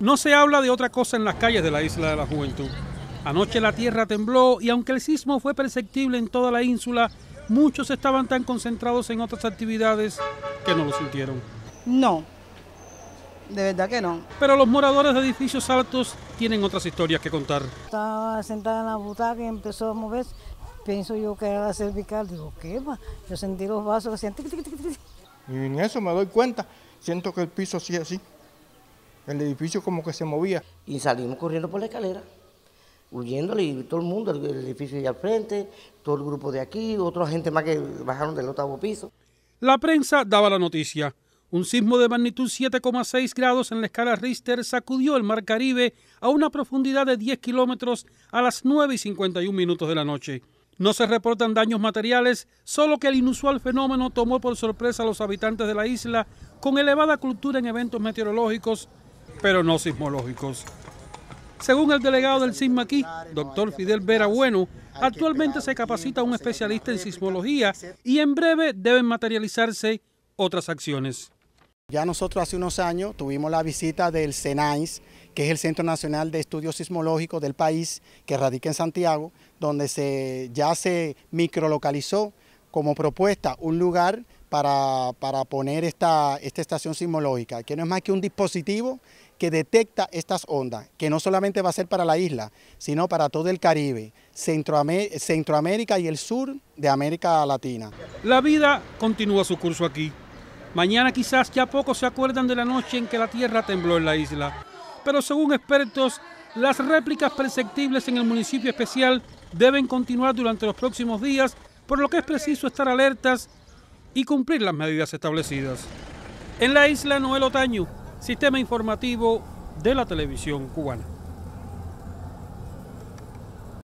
No se habla de otra cosa en las calles de la isla de la Juventud. Anoche la tierra tembló y aunque el sismo fue perceptible en toda la ínsula, muchos estaban tan concentrados en otras actividades que no lo sintieron. No, de verdad que no. Pero los moradores de edificios altos tienen otras historias que contar. Estaba sentada en la butaca y empezó a moverse. Pienso yo que era la cervical. Digo, ¿qué va? Yo sentí los vasos que hacían tic, tic, tic, tic. Y en eso me doy cuenta, siento que el piso sigue así. El edificio como que se movía. Y salimos corriendo por la escalera, huyéndole y todo el mundo, el, el edificio allá al frente, todo el grupo de aquí, otra gente más que bajaron del octavo piso. La prensa daba la noticia. Un sismo de magnitud 7,6 grados en la escala Richter sacudió el mar Caribe a una profundidad de 10 kilómetros a las 9 y 51 minutos de la noche. No se reportan daños materiales, solo que el inusual fenómeno tomó por sorpresa a los habitantes de la isla con elevada cultura en eventos meteorológicos, pero no sismológicos. Según el delegado del sisma aquí, doctor Fidel Vera Bueno, actualmente se capacita un especialista en sismología y en breve deben materializarse otras acciones. Ya nosotros hace unos años tuvimos la visita del CENAIS, que es el Centro Nacional de Estudios Sismológicos del país, que radica en Santiago, donde se, ya se microlocalizó como propuesta un lugar para, para poner esta, esta estación sismológica, que no es más que un dispositivo que detecta estas ondas, que no solamente va a ser para la isla, sino para todo el Caribe, Centroamérica, Centroamérica y el sur de América Latina. La vida continúa su curso aquí. Mañana quizás ya pocos se acuerdan de la noche en que la tierra tembló en la isla. Pero según expertos, las réplicas perceptibles en el municipio especial deben continuar durante los próximos días, por lo que es preciso estar alertas y cumplir las medidas establecidas. En la isla Noel Otaño, Sistema Informativo de la Televisión Cubana.